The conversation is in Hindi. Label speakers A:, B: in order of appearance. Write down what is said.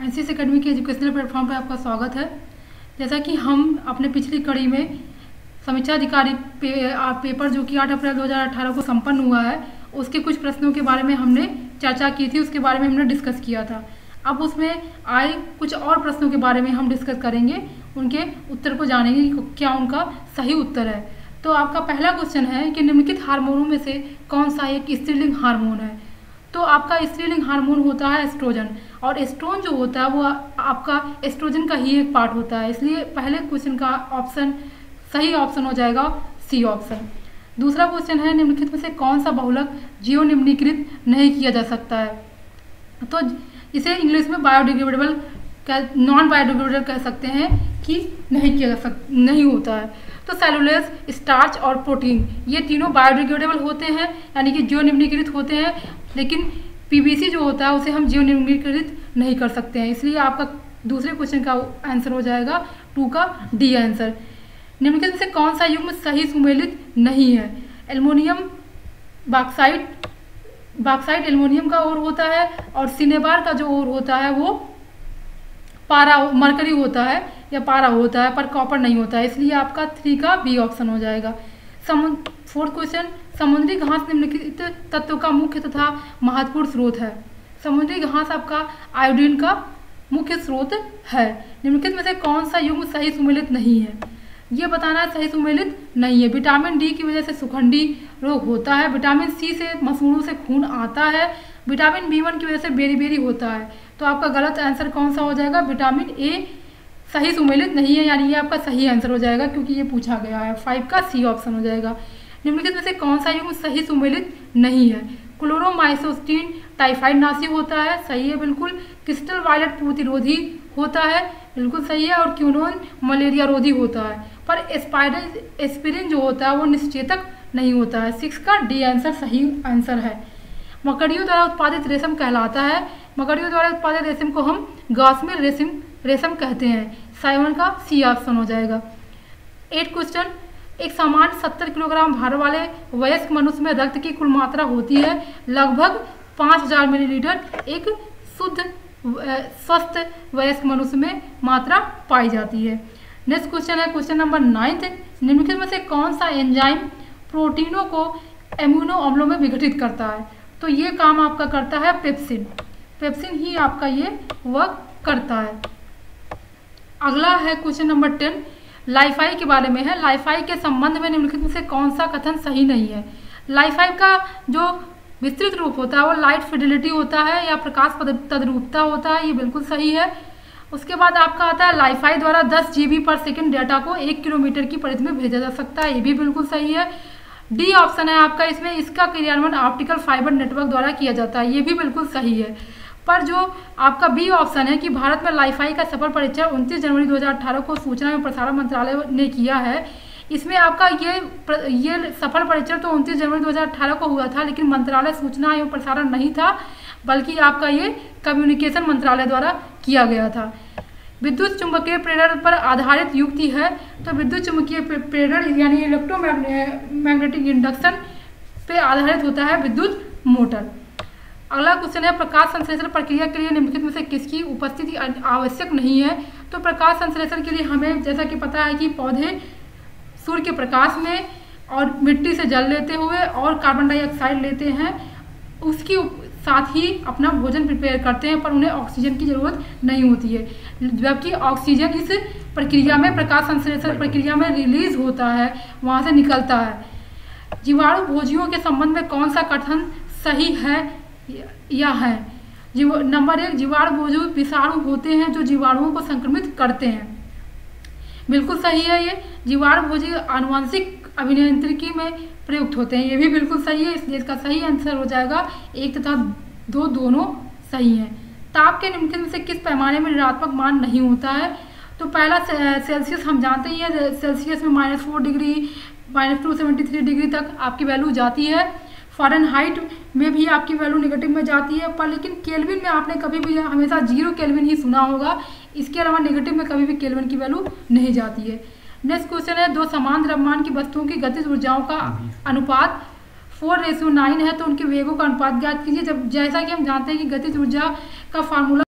A: आईसीएस एकेडमी के एजुकेशनल प्लेटफॉर्म पर आपका स्वागत है। जैसा कि हम अपने पिछली कड़ी में समीक्षा अधिकारी पे, पेपर जो कि 8 अप्रैल 2018 को संपन्न हुआ है उसके कुछ प्रश्नों के बारे में हमने चर्चा की थी उसके बारे में हमने डिस्कस किया था। अब उसमें आए कुछ और प्रश्नों के बारे में हम डिस्कस करेंगे उनके उत्तर को जानेंगे कि क्या उनका सही उत्तर है। तो आपका पहला क्वेश्चन है कि निम्नलिखित हार्मोनों में से कौन सा एक स्त्रीलिंग हार्मोन है? तो आपका स्त्रीलिंग हार्मोन होता है एस्ट्रोजन, और एस्ट्रोन जो होता है वो आपका एस्ट्रोजन का ही एक पार्ट होता है। इसलिए पहले क्वेश्चन का ऑप्शन सही ऑप्शन हो जाएगा सी ऑप्शन दूसरा क्वेश्चन है, निम्नलिखित में से कौन सा बहुलक जियो निम्नीकृत नहीं किया जा सकता है? तो इसे इंग्लिश में बायोडिग्रेडेबल नॉन बायोडिग्रेडेबल कह सकते हैं कि नहीं किया जा सक, नहीं होता है। तो सेलुलेस स्टार्च और प्रोटीन ये तीनों बायोडिग्रेडेबल होते हैं, यानी कि जियो निम्नीकृत होते हैं, लेकिन पीबीसी जो होता है, उसे हम जीव निम्नीकृत नहीं कर सकते हैं। इसलिए आपका दूसरे क्वेश्चन का आंसर हो जाएगा टू का डी आंसर निम्नलिखित से कौन सा युग्म सही सुमेलित नहीं है? एल्मोनियम बाक्साइट बाक्साइट एल्मोनियम का ओर होता है, और सिनेबार का जो ओर होता है, वो पारा मरकरी होता है या पारा होता है पर कॉपर नहीं होता है, इसलिए आपका थ्री का बी ऑप्शन हो जाएगा। समुद्र फोर्थ क्वेश्चन समुद्री घास निम्नलिखित तत्व का मुख्य तथा महत्वपूर्ण स्रोत है। समुद्री घास आपका आयोडीन का मुख्य स्रोत है। निम्नलिखित में से कौन सा युग्म सही सुमेलित नहीं है? ये बताना सही सुमेलित नहीं है। विटामिन डी की वजह से सुखंडी रोग होता है। विटामिन सी से मसूड़ों से खून आता है। विटामिन बी वन की वजह से बेरी बेरी होता है। तो आपका गलत आंसर कौन सा हो जाएगा? विटामिन ए सही सुमेलित नहीं है, यानी ये आपका सही आंसर हो जाएगा, क्योंकि ये पूछा गया है। फाइव का सी ऑप्शन हो जाएगा। निम्नलिखित में से कौन सा युग्म सही सुमेलित नहीं है? क्लोरोमाइसोस्टीन टाइफाइड नाशी होता है, सही है, बिल्कुल। क्रिस्टल वायलट प्रतिरोधी होता है, बिल्कुल सही है, और क्यूनोन मलेरिया रोधी होता है। पर एस्पायरन एस्पिरिन जो होता है, वो निश्चेतक नहीं होता है। सिक्स का डी आंसर सही आंसर है। मकड़ियों द्वारा उत्पादित रेशम कहलाता है। मकड़ियों द्वारा उत्पादित रेशम को हम गासमिल रेशम रेशम कहते हैं। साइवन का सी ऑप्शन हो जाएगा। एट क्वेश्चन एक सामान्य सत्तर किलोग्राम भार वाले वयस्क मनुष्य में रक्त की कुल मात्रा होती है लगभग पाँच हज़ार मिलीलीटर। एक शुद्ध स्वस्थ वयस्क मनुष्य में मात्रा पाई जाती है। नेक्स्ट क्वेश्चन है। क्वेश्चन नंबर नाइन्थ निम्नलिखित में से कौन सा एंजाइम प्रोटीनों को एम्यूनो अम्लों में विघटित करता है? तो ये काम आपका करता है पेप्सिन। पेप्सिन ही आपका ये वर्क करता है। अगला है क्वेश्चन नंबर टेन लाइफाई के बारे में है। लाइफाई के संबंध में निम्नलिखित में से कौन सा कथन सही नहीं है? लाइफाई का जो विस्तृत रूप होता है, वो लाइट फिडिलिटी होता है या प्रकाश तद्रूपता होता है, ये बिल्कुल सही है। उसके बाद आपका आता है लाइफाई द्वारा 10 जीबी पर सेकंड डाटा को एक किलोमीटर की परिधि में भेजा जा सकता है, ये भी बिल्कुल सही है। डी ऑप्शन है आपका, इसमें इसका क्रियान्वयन ऑप्टिकल फाइबर नेटवर्क द्वारा किया जाता है, ये भी बिल्कुल सही है। पर जो आपका बी ऑप्शन है कि भारत में लाइफाई का सफल परीक्षण 29 जनवरी 2018 को सूचना एवं प्रसारण मंत्रालय ने किया है। इसमें आपका ये ये सफल परीक्षण तो 29 जनवरी 2018 को हुआ था, लेकिन मंत्रालय सूचना एवं प्रसारण नहीं था, बल्कि आपका ये कम्युनिकेशन मंत्रालय द्वारा किया गया था। विद्युत चुंबकीय प्रेरण पर आधारित युक्ति है। तो विद्युत चुंबकीय प्रेरण यानी इलेक्ट्रोमैग्नेटिक इंडक्शन पे आधारित होता है विद्युत मोटर। अगला क्वेश्चन है, प्रकाश संश्लेषण प्रक्रिया के लिए निम्नलिखित में से किसकी उपस्थिति आवश्यक नहीं है? तो प्रकाश संश्लेषण के लिए हमें, जैसा कि पता है कि पौधे सूर्य के प्रकाश में और मिट्टी से जल लेते हुए और कार्बन डाइऑक्साइड लेते हैं। उसकी साथ ही अपना भोजन प्रिपेयर करते हैं पर उन्हें ऑक्सीजन की ज़रूरत नहीं होती है। जबकि ऑक्सीजन इस प्रक्रिया में प्रकाश संश्लेषण प्रक्रिया में रिलीज़ होता है वहाँ से निकलता है। जीवाणु भोजियों के संबंध में कौन सा कथन सही है या है? जीव नंबर एक जीवाणु बोझु विषाणु होते हैं जो जीवाणुओं को संक्रमित करते हैं। बिल्कुल सही है ये। जीवाणु भोजी आनुवंशिक अभिनियंत्रिकी में प्रयुक्त होते हैं। ये भी बिल्कुल सही है, इसलिए इसका सही आंसर हो जाएगा। एक तथा दो दोनों सही हैं। ताप के निम्नलिखित में से किस पैमाने में ऋणात्मक मान नहीं होता है? तो पहला सेल्सियस हम जानते ही हैं सेल्सियस में minus four degree, minus two seventy three degree तक आपकी वैल्यू जाती है। फॉरन हाइट में भी आपकी वैल्यू निगेटिव में जाती है, पर लेकिन केल्विन में आपने कभी भी, हमेशा ज़ीरो केल्विन ही सुना होगा। इसके अलावा नेगेटिव में कभी भी केल्विन की वैल्यू नहीं जाती है। नेक्स्ट क्वेश्चन है, दो समान द्रव्यमान की वस्तुओं की गतिज ऊर्जाओं का अनुपात। फोर रेशियो नाइन है तो उनके वेगों का अनुपात ज्ञात कीजिए। जब जैसा कि हम जानते हैं कि गतिज ऊर्जा का फार्मूला